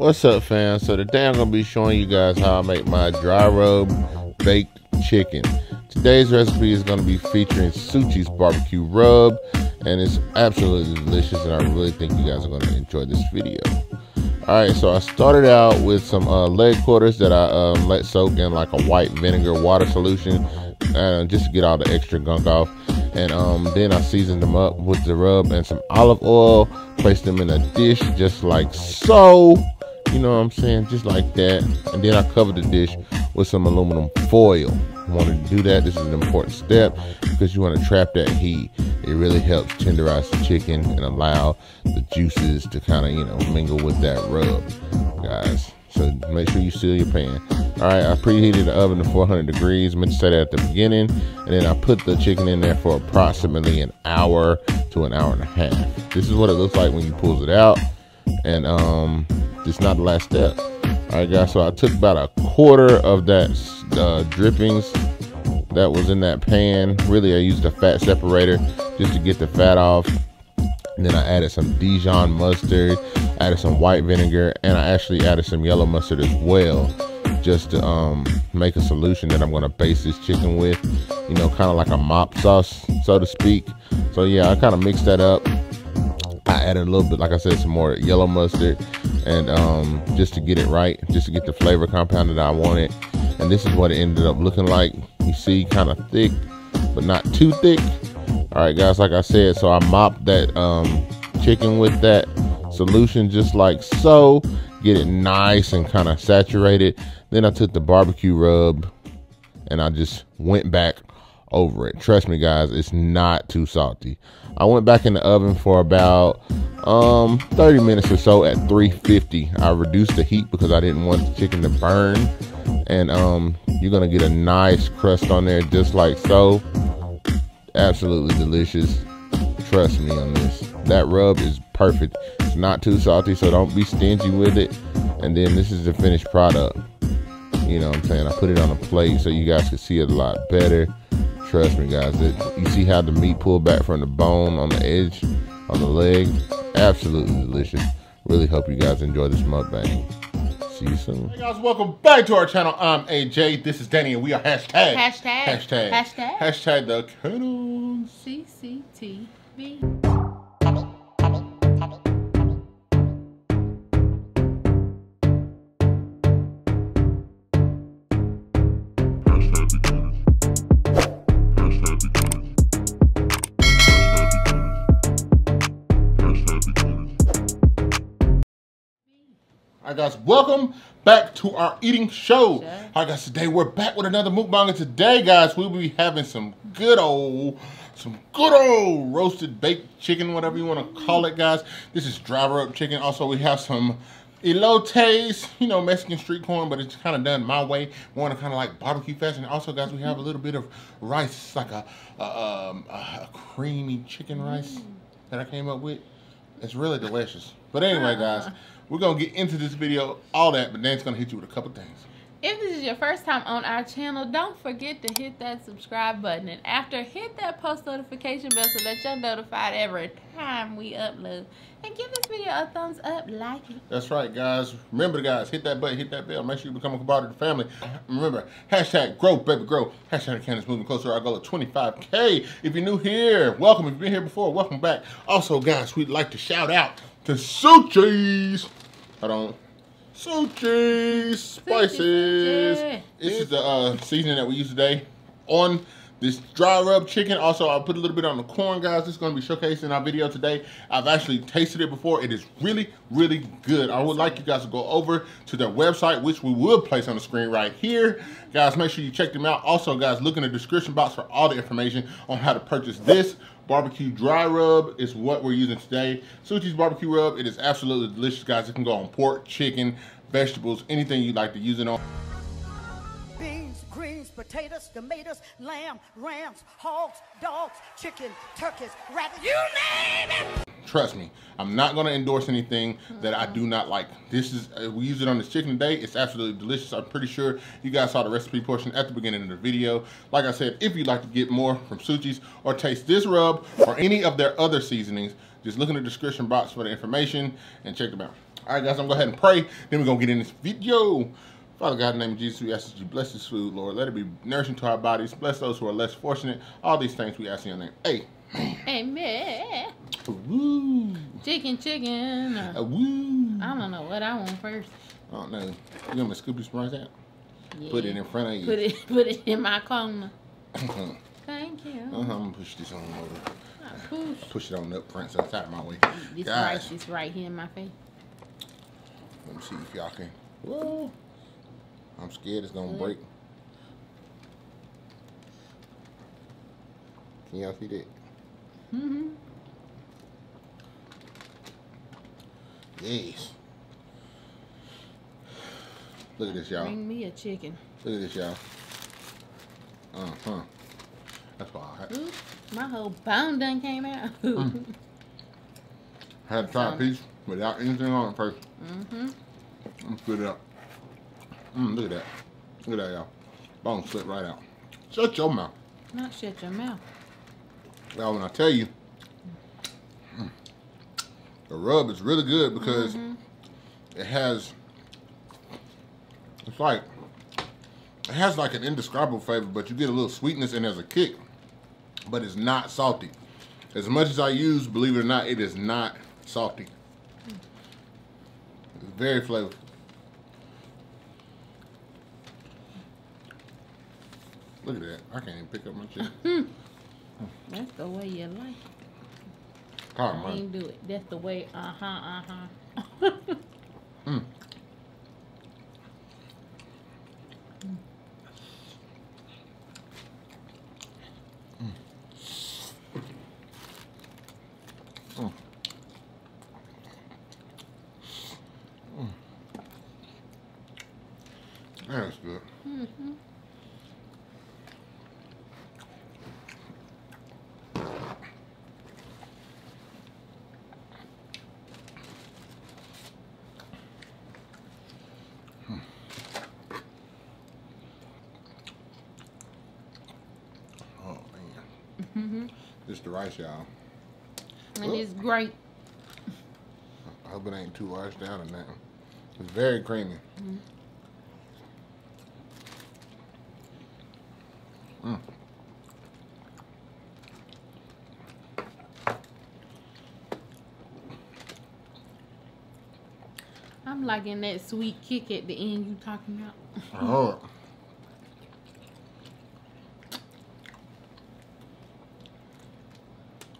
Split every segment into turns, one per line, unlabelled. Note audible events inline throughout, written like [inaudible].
What's up fam? So today I'm gonna be showing you guys how I make my dry rub baked chicken. Today's recipe is gonna be featuring Suchi's barbecue rub and it's absolutely delicious and I really think you guys are gonna enjoy this video. Alright, so I started out with some uh, leg quarters that I um, let soak in like a white vinegar water solution uh, just to get all the extra gunk off. And um, then I seasoned them up with the rub and some olive oil, placed them in a dish just like so. You know what I'm saying? Just like that. And then I covered the dish with some aluminum foil. I wanted to do that. This is an important step because you want to trap that heat. It really helps tenderize the chicken and allow the juices to kind of, you know, mingle with that rub, guys. So make sure you seal your pan. All right, I preheated the oven to 400 degrees. I meant to say that at the beginning. And then I put the chicken in there for approximately an hour to an hour and a half. This is what it looks like when you pulls it out. And um, it's not the last step. All right, guys, so I took about a quarter of that uh, drippings that was in that pan. Really, I used a fat separator just to get the fat off. And then I added some Dijon mustard, added some white vinegar, and I actually added some yellow mustard as well, just to um, make a solution that I'm gonna base this chicken with. You know, kind of like a mop sauce, so to speak. So yeah, I kind of mixed that up. I added a little bit, like I said, some more yellow mustard, and um, just to get it right, just to get the flavor compound that I wanted. And this is what it ended up looking like. You see, kind of thick, but not too thick. All right, guys, like I said, so I mopped that um, chicken with that solution just like so. Get it nice and kind of saturated. Then I took the barbecue rub and I just went back over it. Trust me, guys, it's not too salty. I went back in the oven for about um 30 minutes or so at 350. I reduced the heat because I didn't want the chicken to burn. And um you're gonna get a nice crust on there just like so absolutely delicious. Trust me on this. That rub is perfect. It's not too salty, so don't be stingy with it. And then this is the finished product. You know what I'm saying? I put it on a plate so you guys can see it a lot better. Trust me, guys. It, you see how the meat pulled back from the bone on the edge, on the leg? Absolutely delicious. Really hope you guys enjoy this mukbang. See you soon. Hey guys, welcome back to our channel. I'm AJ. This is Danny, and we are hashtag.
Hashtag.
Hashtag.
Hashtag.
Hashtag the Cannons.
CCTV.
Hi guys, welcome back to our eating show.
Sure.
Hi guys, today we're back with another mukbang. And today, guys, we'll be having some good old, some good old roasted baked chicken, whatever you want to call it, guys. This is dry rub chicken. Also, we have some elotes, you know, Mexican street corn, but it's kind of done my way. Want to kind of like barbecue fashion. Also, guys, we have a little bit of rice. It's like a, a, um, a creamy chicken rice that I came up with. It's really delicious. But anyway, guys, we're gonna get into this video, all that, but Dan's gonna hit you with a couple things.
If this is your first time on our channel, don't forget to hit that subscribe button. And after, hit that post notification bell so that you're notified every time we upload. And give this video a thumbs up, like it.
That's right, guys. Remember, guys, hit that button, hit that bell. Make sure you become a part of the family. Remember, hashtag grow, baby, grow. Hashtag Cannons moving closer to our goal of 25K. If you're new here, welcome. If you've been here before, welcome back. Also, guys, we'd like to shout out to Suchi's. Hold on. Suchi's Spices. This is the uh, seasoning that we use today on this dry rub chicken. Also, I'll put a little bit on the corn, guys. This is going to be showcased in our video today. I've actually tasted it before. It is really, really good. I would like you guys to go over to their website, which we will place on the screen right here. Guys, make sure you check them out. Also, guys, look in the description box for all the information on how to purchase this barbecue dry rub is what we're using today. Suchi's barbecue rub, it is absolutely delicious, guys. It can go on pork, chicken, vegetables, anything you'd like to use it on.
beans, greens, potatoes, tomatoes, lamb, rams, hogs, dogs, chicken, turkeys, rabbits, you name it!
Trust me, I'm not gonna endorse anything that I do not like. This is, uh, we use it on this chicken today. It's absolutely delicious. I'm pretty sure you guys saw the recipe portion at the beginning of the video. Like I said, if you'd like to get more from Suchi's or taste this rub or any of their other seasonings, just look in the description box for the information and check them out. All right, guys, I'm to go ahead and pray. Then we're to get in this video. Father God, in the name of Jesus, we ask that you bless this food, Lord. Let it be nourishing to our bodies. Bless those who are less fortunate. All these things we ask in your name. Hey.
Amen.
Woo.
Chicken, chicken.
Uh, woo.
I don't know what I want first.
I don't know. You want me to scoop this rice out?
Yeah.
Put it in front of you.
Put it, [laughs] put it in my corner.
uh-huh.
Thank you.
I'm going to push this on over.
I push.
Push it on up front so it's out of my way.
This
Guys.
rice is right here in my face.
Let me see if y'all can. Whoa. I'm scared it's gonna
Good.
break. Can y'all see that?
Mm-hmm.
Yes. Look at this, y'all.
Bring me a chicken.
Look at this, y'all. Uh huh. That's why I had,
Ooh, my whole bone done came out.
Mm. [laughs] had to try a piece without anything on it first.
mm-hmm.
I'm it up. Mm, look at that. Look at that, y'all. Bone slip right out. Shut your mouth.
Not shut your mouth.
Now, when I tell you, mm, the rub is really good because
Mhm.
it has, it's like, it has like an indescribable flavor, but you get a little sweetness and there's a kick, but it's not salty. As much as I use, believe it or not, it is not salty. It's very flavorful. Look at that. I can't even pick up my [laughs] shit.
That's the way you like it. I
man.
ain't do it. That's the way. Uh-huh, uh-huh.
Mm. [laughs] Mm. Mm. That's good.
mm-hmm.
Oh man,
Mm-hmm.
this the rice, y'all.
And it's great.
I hope it ain't too washed down or nothing. It's very creamy. Mm.
I'm liking that sweet kick at the end you talking about.
Oh. [laughs]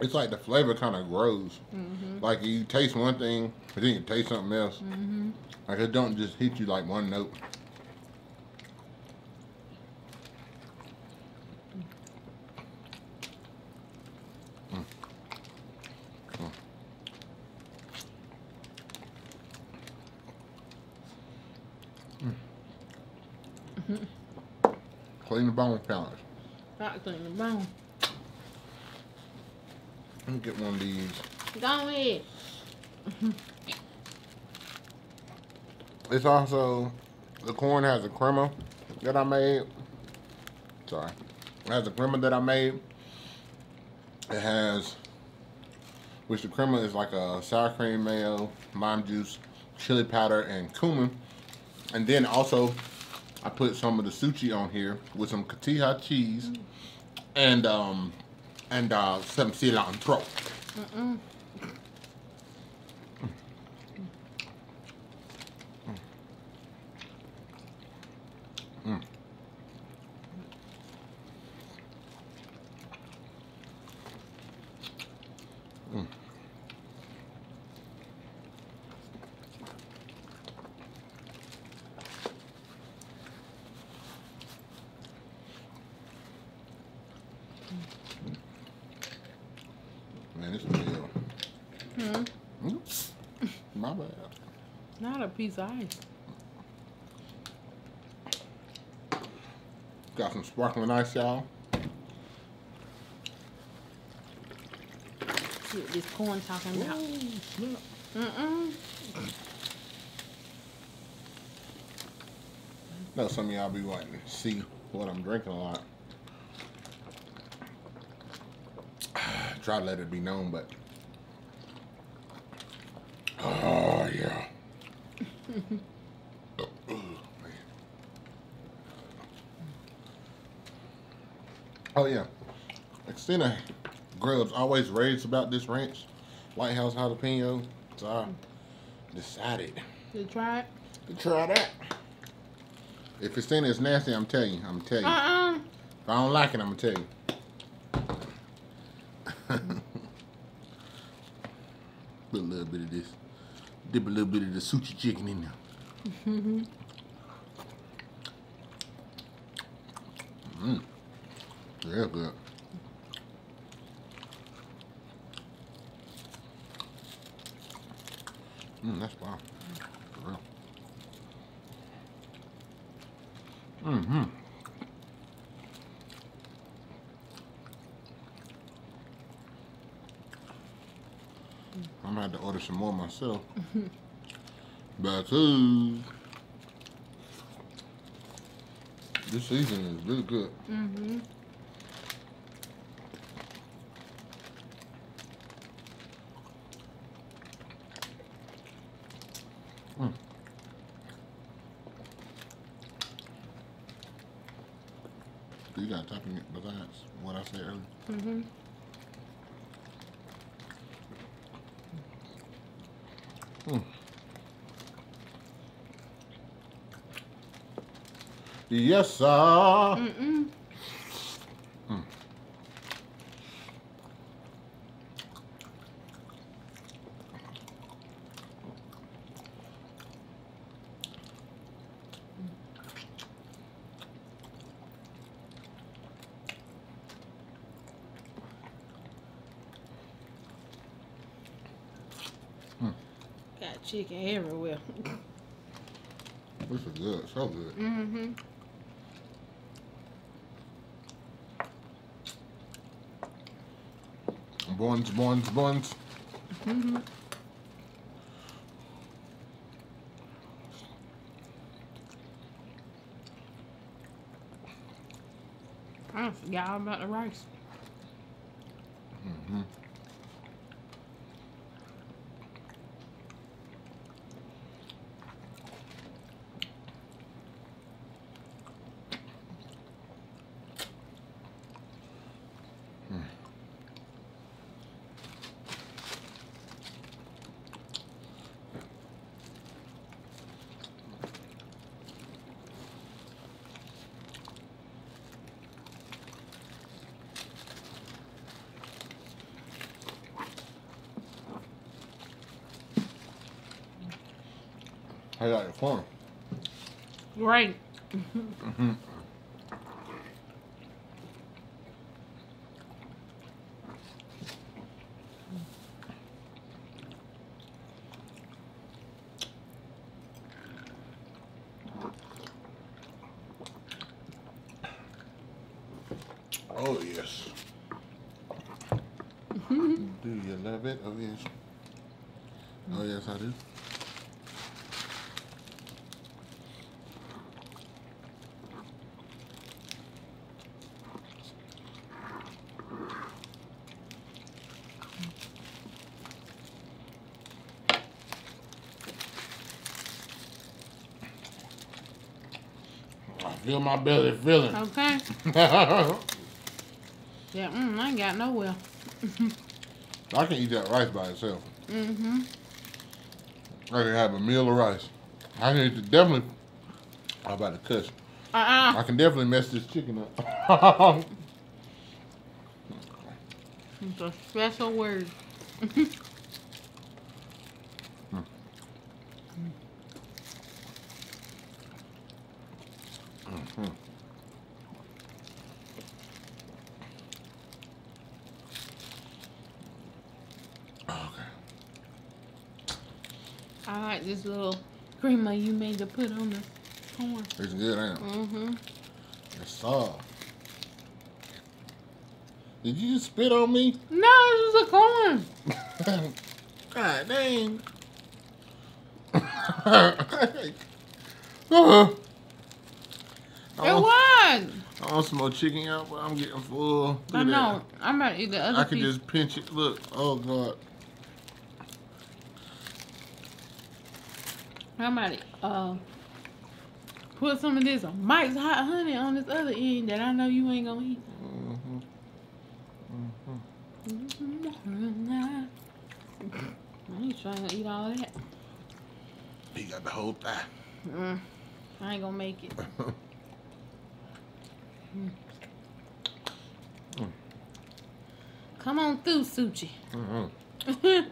It's like the flavor kind of grows.
Mm-hmm.
Like you taste one thing, but then you taste something else.
Mm-hmm.
Like it don't just hit you like one note. Mm. Mm. Mm. Clean the bone counters.
Not clean the bone.
Let me get one of these.
Ahead.
It's also the corn has a crema that I made. Sorry, it has a crema that I made. It has, which the crema is like a sour cream mayo, lime juice, chili powder, and cumin. And then also, I put some of the Suchi on here with some cotija cheese and um and uh, some cilantro.
Mm-mm.
Man, it's real.
Hmm.
Oops. My bad.
Not a piece of ice.
Got some sparkling ice, y'all.
This corn talking about. Mm-mm.
know some of y'all be wanting to see what I'm drinking a lot. Try to let it be known, but oh yeah, Oh, oh yeah, Xena Grubs always raves about this ranch, White House jalapeno. So I decided
You try it?
to try that. If it's in it's nasty, I'm telling you. I'm telling you.
Uh-uh.
If I don't like it, I'm gonna tell you. Put a little bit of this. Dip a little bit of the Suchi chicken in there. Mmm. Real good. Mmm, that's bomb. For real. Mm-hmm. I'm gonna have to order some more myself. [laughs] because this season is really good.
Mm-hmm.
You got topping it besides what I said earlier.
Mm-hmm.
Yes, sir.
Mm-mm. Got chicken everywhere.
This is good. So good.
Mm-hmm.
Buns, buns, buns.
Mm-hmm. I forgot all about the rice.
Mm-hmm. You like your corn?
Great.
Mm-hmm. Oh yes. do you love it? Oh yes. Oh yes, I do. I feel my belly feeling.
Okay. [laughs] Yeah, mm, I ain't got no well. [laughs]
I can eat that rice by itself.
Mm-hmm.
I can have a meal of rice. I can definitely. I'm about to cuss.
Uh-uh.
I can definitely mess this chicken up. [laughs]
It's a special word.
Mhm. Okay.
I like this little creamer you made to put on the corn.
It's good, ain't it?
Mm-hmm.
It's soft. Did you just spit on me?
No, it's just a corn. [laughs]
God dang. [laughs]
It was.
I want some more chicken out, but I'm getting full. Look
I
at that.
know. I'm about to eat the other
I can
piece.
just pinch it. Look. Oh, God.
I might uh, put some of this Mike's hot honey on this other end that I know you ain't gonna eat.
Mm-hmm.
I ain't trying to eat all that.
He got the whole thigh.
Mm, I ain't gonna make it. [laughs] Mm. Come on through, Suchi.
Mhm. [laughs]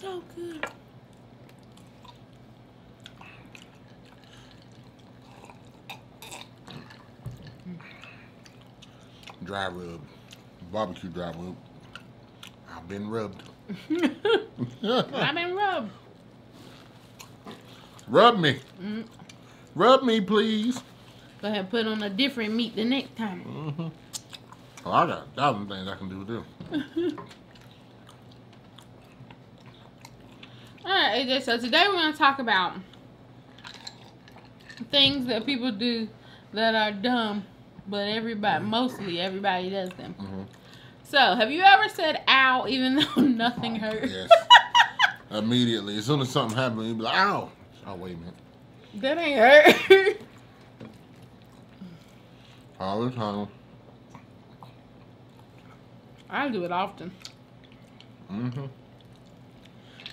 so good.
Dry rub. Barbecue dry rub. I've been rubbed. [laughs]
I've been rubbed.
Rub me.
Mm.
Rub me, please.
Go ahead, put on a different meat the next time.
Mm-hmm. Oh, I got a thousand things I can do with them. [laughs]
All right, AJ. So today we're gonna talk about things that people do that are dumb, but everybody, mostly everybody, does them.
Mhm.
So, have you ever said "ow" even [laughs] though nothing hurt?
Yes. Immediately. As soon as something happened, you'd be like, ow. Oh, wait a minute.
that ain't hurt. [laughs]
All the time.
I do it often.
Mm-hmm.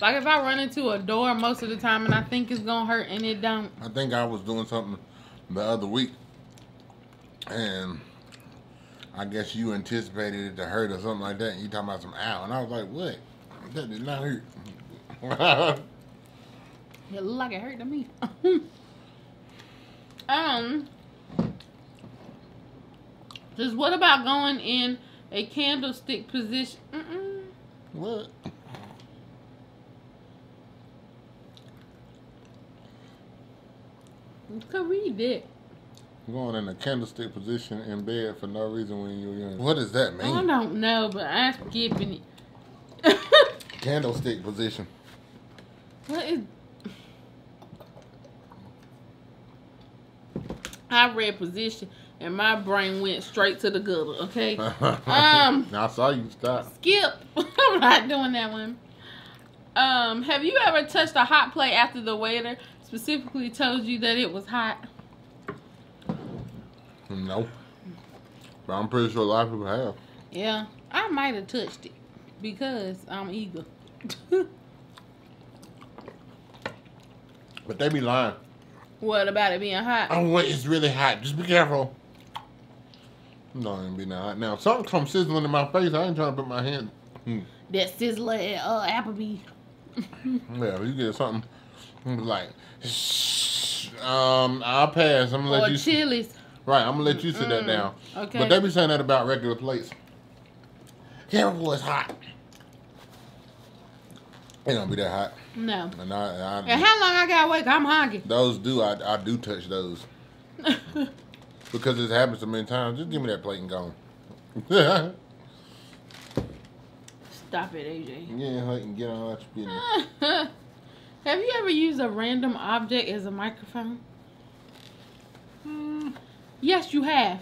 Like if I run into a door most of the time and I think it's gonna hurt and it don't.
I think I was doing something the other week, and I guess you anticipated it to hurt or something like that. And you talking about some ow, and I was like, "What? That did not hurt." [laughs] [laughs]
It looked like it hurt to me. [laughs] um, just what about going in a candlestick position? Mm-mm.
what?
You could read it.
Going in a candlestick position in bed for no reason when you're in. What does that mean?
I don't know, but I'm skipping it. [laughs]
Candlestick position.
what is? I read position and my brain went straight to the gutter. Okay, [laughs] Um.
I saw you stop.
skip. [laughs] I'm not doing that one. Um, have you ever touched a hot plate after the waiter specifically told you that it was hot?
No. But I'm pretty sure a lot of people have.
Yeah, I might have touched it because I'm eager. [laughs]
But they be lying.
what about it being hot?
Oh wait, it's really hot. Just be careful. No, it ain't be that hot. Now, something comes sizzling in my face, I ain't trying to put my hand. Hmm.
That sizzler at uh, Applebee. [laughs]
Yeah, you get something like, "Shh, um, I'll pass. I'm gonna let
Or
you.
Chili's.
Right, I'm gonna let you sit that
Mm,
down.
okay.
But they be saying that about regular plates. Careful, it's hot. It don't be that hot.
No.
And I, I
And how long I gotta wait? I'm hungry.
those do I, I do touch those [laughs] because it's happened so many times. Just give me that plate and go. yeah,
Stop it, AJ.
I can get on that. [laughs]
Have you ever used a random object as a microphone? Yes, you have.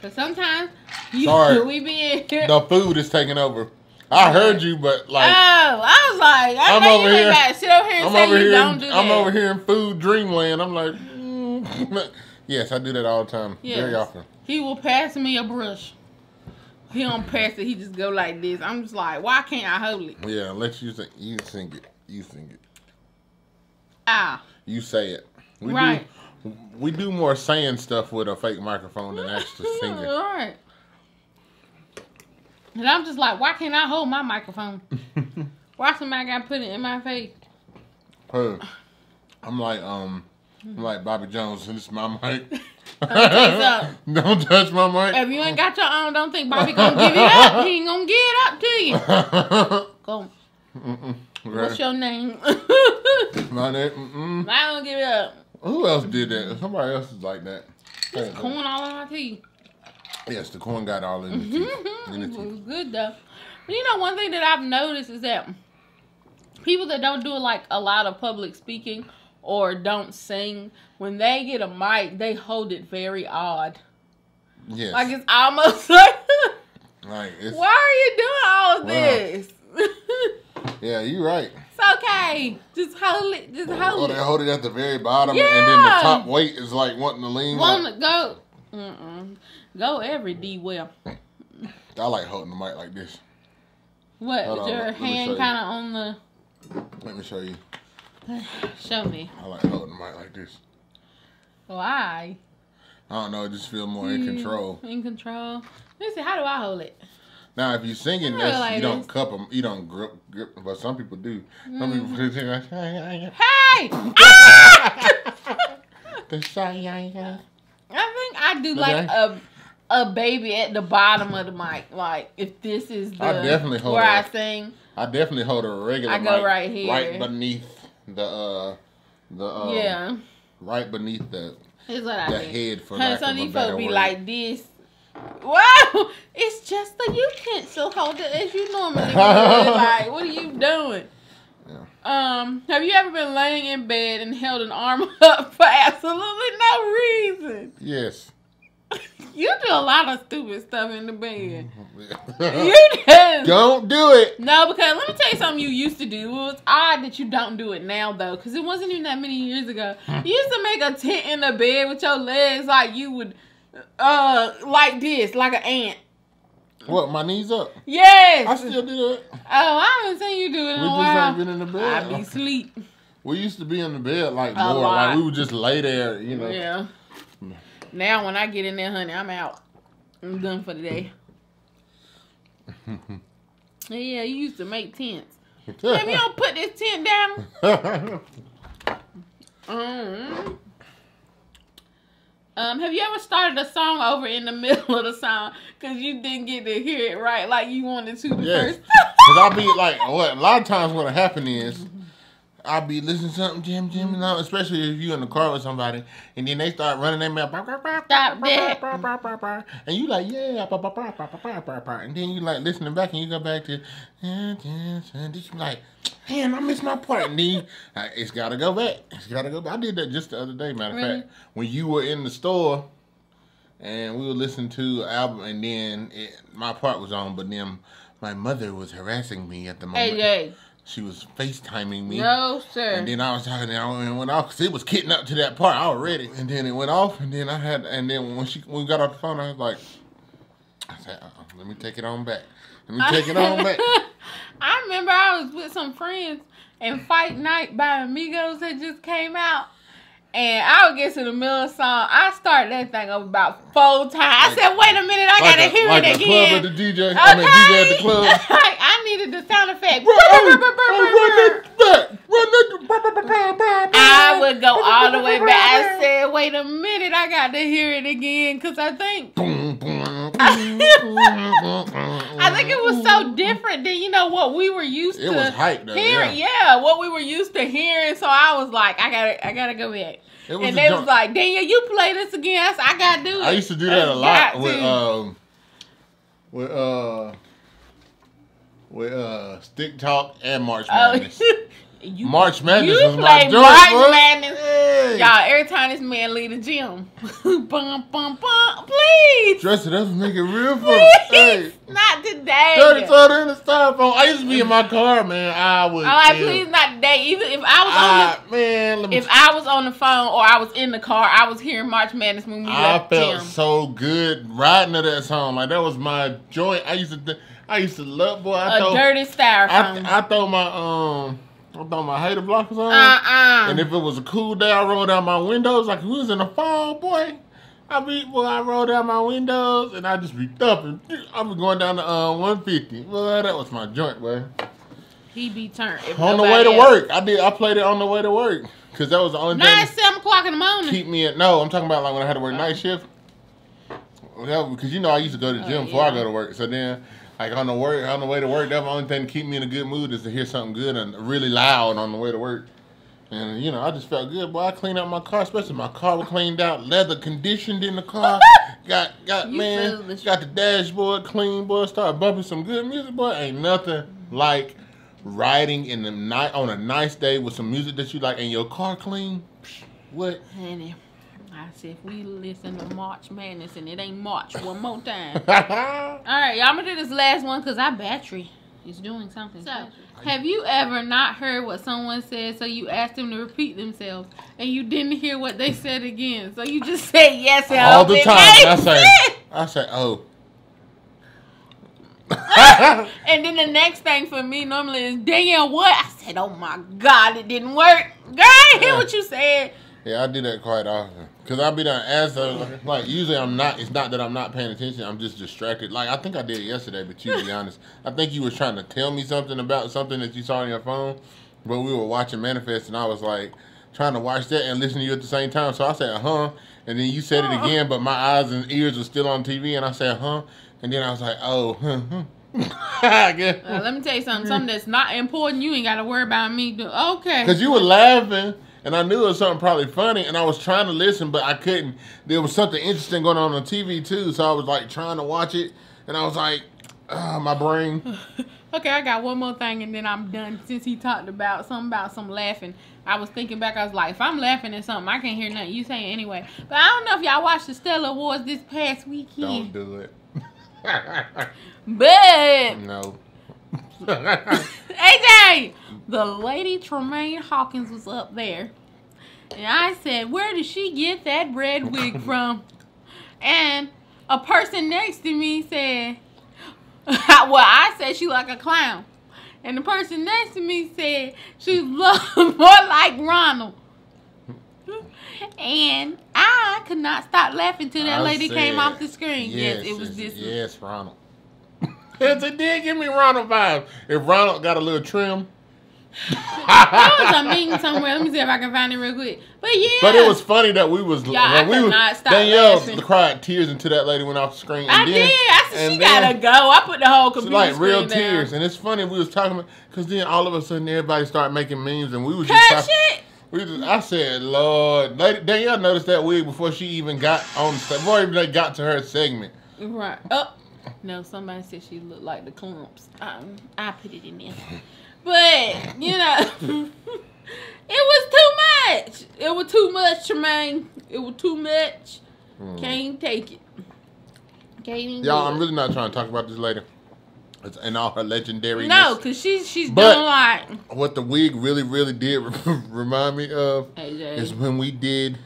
Cause sometimes you
Sorry. [laughs]
we be in.
The food is taking over. I heard you, but like
oh, I was like, I
I'm
know
over
you
here-
to sit over here and
I'm
say
over
you
here.
don't do that.
I'm over here in food dreamland. I'm like, mm. [laughs] yes, I do that all the time, very often.
He will pass me a brush. He don't pass it. He just go like this. I'm just like, why can't I hold it?
Yeah, let you sing. You sing it. You sing it.
Ah,
You say it. We
Right.
Do, we do more saying stuff with a fake microphone than actually singing.
All right. And I'm just like, why can't I hold my microphone? [laughs] Why somebody got to put it in my face?
Huh. I'm like um, I'm like Bobby Jones. And this is my mic. [laughs] [laughs] Don't touch my mic.
If you ain't got your own, don't think Bobby gonna give it up. He ain't gonna give it up to you. Go. What's your name?
My name. Mm-mm.
I don't give it up.
Who else did that? Somebody else is like that.
It's corn all in my teeth.
Yes, the corn got all in the teeth. [laughs] In the
it was good though. But you know, one thing that I've noticed is that people that don't do like a lot of public speaking or don't sing, when they get a mic, they hold it very odd.
Yes.
Like it's almost [laughs] like,
Like, it's,
why are you doing all of
Wow.
this? [laughs]
yeah, you're right.
Okay. Just hold it. Just
Oh,
hold
they
it.
hold it at the very bottom, and then the top weight is like wanting to lean.
Want
Like,
to go? Mm-mm. Go every D well. [laughs]
I like holding the mic like this.
What?
Hold
your hand kind of on the.
Let me show you. [sighs]
Show me.
I like holding the mic like this.
Why?
I don't know. It just feel more in hmm, control.
In control. Let me see. How do I hold it?
Now, if you're singing
I
this,
like
you don't
this.
cup them. You don't grip, grip. But some people do. Some people
Mm.
it like,
Hey! [laughs] Ah!
the shy,
I think I do like a a baby at the bottom of the mic. Like if this is the
I definitely hold
where I sing.
I definitely hold a regular.
I go right here.
right beneath the uh, the uh,
yeah,
right beneath the
what I
the
think.
head for
Honey, some
of
of
a
these
better
folks be
word.
like this. Wow, it's utensil as you normally [laughs] like, what are you doing?
Yeah.
Um, have you ever been laying in bed and held an arm [laughs] up for absolutely no reason?
yes. [laughs]
You do a lot of stupid stuff in the bed.
Mm-hmm.
You do.
Don't do it.
No, because let me tell you something you used to do. It was odd that you don't do it now, though, because it wasn't even that many years ago. You used to make a tent in the bed with your legs like you would, uh, like this, like an ant.
What? My knees up.
Yes.
I still do it.
oh, I haven't seen you do it in
We
a
just
while.
ain't been in the
I be
bed.
sleep.
We used to be in the bed like
A
more.
lot.
Like we would just lay there, you know.
Yeah. Now when I get in there, honey, I'm out. I'm done for the day. [laughs] yeah, you used to make tents. [laughs] If you don't put this tent down, Um, [laughs] Um, have you ever started a song over in the middle of the song because you didn't get to hear it right like you wanted to the
yes.
first?
Because I'll be like, what a lot of times what'll happen is I'll be listening to something, Jim, Jim, and all, especially if you in the car with somebody, and then they start running their mouth, and you like, yeah, and then you like listening back, and you go back to, and you like man, I missed my part, and then you, uh, it's gotta go back, it's gotta go back. I did that just the other day, matter of
Really?
fact, when you were in the store. And we were listening to an album, and then it, my part was on, but then my mother was harassing me at the moment.
Hey, hey.
She was FaceTiming me.
No, sir.
And then I was talking, and it went off because it was getting up to that part already. And then it went off, and then I had, and then when she when we got off the phone, I was like, I said, uh-uh, let me take it on back. Let me take it on back. [laughs]
I remember I was with some friends and Fight Night by Amigos had just came out. And I would get to the middle of the song. I started that thing up about four times. I
Like-
said, wait a minute, I
like
gotta
a,
hear
like
it again.
club at the DJ. I mean, DJ at the club. [laughs]
I needed the sound effect.
Run, hey, hey, run that back. Run that.
I would go all the way back. I said, wait a minute, I got to hear it again. Because I think
Boom, boom, [laughs]
I think it was so different than you know what we were used
It
to
was hype, though,
hearing.
yeah.
Yeah. what we were used to hearing. So I was like, I gotta, I gotta go back. And they was like, Daniel, you play this again. I said, I gotta do it.
I used to do that
I
a lot with um with uh with uh Stick Talk and March
Oh,
Madness. [laughs]
you,
March Madness
you play
joint,
March
boy.
Madness.
Hey.
Y'all, every time this man leave the gym, [laughs] bum, bum, bum, please.
Dress it up and make it real for
Please.
Hey.
Not today.
Dirty soda in the styrofoam. I used to be in my car, man. I would.
I'm like, please not today. Even if I was on
I, man, let
the
me
if I was on the phone or I was in the car, I was hearing March Madness when we
I
left
felt
gym.
so good riding to that song. Like that was my joint. I used to, I used to love. Boy, I
A
throw,
dirty styrofoam.
I, I throw my um, I throw my hater blockers on.
uh-uh.
And if it was a cool day, I roll down my windows. Like was in the fall, boy, I be boy, I roll down my windows and I just be thumping. I be going down to uh, 150. Boy, that was my joint, boy.
he be turned.
On the way to
else-
work, I did. I played it on the way to work because that was the only
at
thing
seven o'clock in the morning.
keep me at. No, I'm talking about like when I had to work night shift. Well, because you know I used to go to the
Oh,
gym before I go to work. So then, like on the work, on the way to work, that's the only thing to keep me in a good mood is to hear something good and really loud on the way to work. And you know, I just felt good. Boy, I cleaned out my car, especially my car was cleaned out, leather conditioned in the car. [laughs] got got
You
man, got the dashboard clean. Boy, started bumping some good music. Boy, ain't nothing like riding in the night on a nice day with some music that you like and your car clean. Psh, What?
I said if we listen to March Madness and it ain't March one more time.
All [laughs]
All right, y'all. I'm gonna do this last one because our battery is doing something. So, have you ever not heard what someone said, so you asked them to repeat themselves, and you didn't hear what they said again, so you just [laughs] said yes and
All the time. I say. I say, [laughs] oh.
And then the next thing for me normally is Danielle, what? I said, oh my god, it didn't work. Girl, I didn't hear what you said.
Yeah, I do that quite often. Cause I'll be done answer like usually I'm not. It's not that I'm not paying attention. I'm just distracted. Like I think I did it yesterday, but you be honest, I think you was trying to tell me something about something that you saw on your phone, but we were watching Manifest, and I was like trying to watch that and listen to you at the same time. So I said, huh, and then you said it again, but my eyes and ears were still on TV, and I said, huh, and then I was like, oh, huh, huh. [laughs]
Uh, let me tell you something. Something that's not important, you ain't got to worry about me. Do okay. [laughs]
Cause you were laughing, and I knew it was something probably funny, and I was trying to listen, but I couldn't. There was something interesting going on on TV too, so I was like trying to watch it, and I was like, my brain. [laughs]
Okay, I got one more thing and then I'm done. Since he talked about something about some laughing, I was thinking back. I was like, if I'm laughing at something, I can't hear nothing you saying anyway. But I don't know if y'all watched the Stellar Awards this past weekend.
Don't do it. [laughs]
But
no. [laughs]
AJ, the lady Tramaine Hawkins was up there, and I said, "Where did she get that red wig [laughs] from?" And a person next to me said, [laughs] "Well, I said she like a clown," and the person next to me said she looked more like Ronald. And I could not stop laughing till that
I
lady came off the screen. Yes, it was this.
Yes, Ronald. It did give me Ronald vibes. If Ronald got a little trim,
That was a meeting somewhere. Let me see if I can find it real quick. But yeah.
but it was funny that we was.
Yeah, I
we was
not stop
Danielle
laughing.
cried tears into that lady went off the screen. And
I
then,
did. I said she
then-
gotta go. I put the whole computer
like real
down.
tears, and it's funny. We was talking about because then all of a sudden everybody started making memes, and we was
Cut
just. talking-
shit.
We just, I said, Lord, lady, Danielle noticed that wig before she even got on, before even they got to her segment.
Right. Oh. No, somebody said she looked like the clumps. Um, I put it in there. But, you know, [laughs] it was too much. It was too much, Tramaine. It was too much. Can't take it. Can't even.
Y'all, I'm really not trying to talk about this later. It's, and all her legendary.
No, because she's, she's doing like
What the wig really, really did [laughs] remind me of
AJ.
is when we did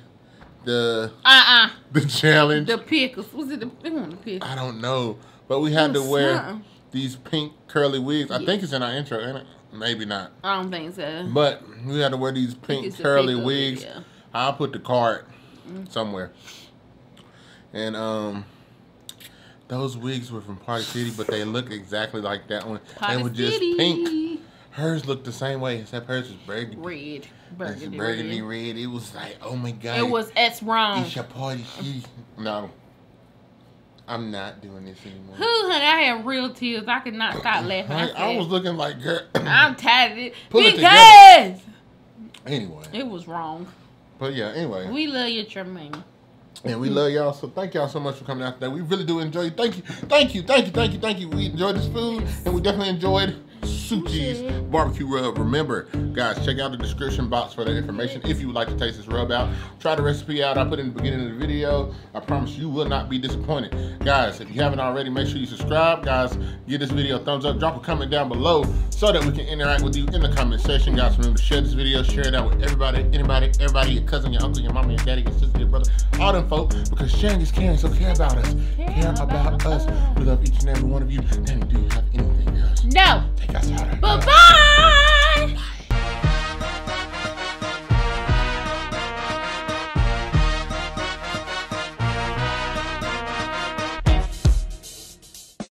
the
Uh-uh.
the challenge.
The pickles. Was it the, wasn't the pickles?
I don't know, but we had to wear
something.
these pink curly wigs. I think it's in our intro, ain't it? Maybe not.
I don't think so.
But we had to wear these pink curly
pickle,
wigs.
yeah.
I'll put the card somewhere. And um those wigs were from Party City, but they look exactly like that one. they were just
City.
pink. Hers looked the same way, except hers was burgundy.
Red.
Burgundy,
Burgundy,
burgundy
red.
red. It was like, oh my god.
It was S wrong.
It's your party city. No. I'm not doing this anymore.
Who, honey? I had real tears. I could not stop laughing. I,
I,
said,
I was looking like girl. [clears throat]
I'm tired of it. [clears throat]
Pull it
because
anyway.
it was wrong.
But yeah, anyway.
We love you, Tramaine.
And we love y'all. So thank y'all so much for coming out today. We really do enjoy. Thank you, thank you, thank you, thank you, thank you. We enjoyed this food, and we definitely enjoyed Suchi's mm-hmm. barbecue rub. Remember, guys, check out the description box for that information if you would like to taste this rub out. Try the recipe out. I put in the beginning of the video. I promise you will not be disappointed, guys. If you haven't already, make sure you subscribe, guys. Give this video a thumbs up. Drop a comment down below so that we can interact with you in the comment section, guys. Remember to share this video, share it out with everybody, anybody, everybody, your cousin, your uncle, your mama, your daddy, your sister, your brother, all them folk. Because sharing is caring. So care about us. Care about us. We love each and every one of you. Danny, do you have anything?
No.
Take us out.
Bye bye.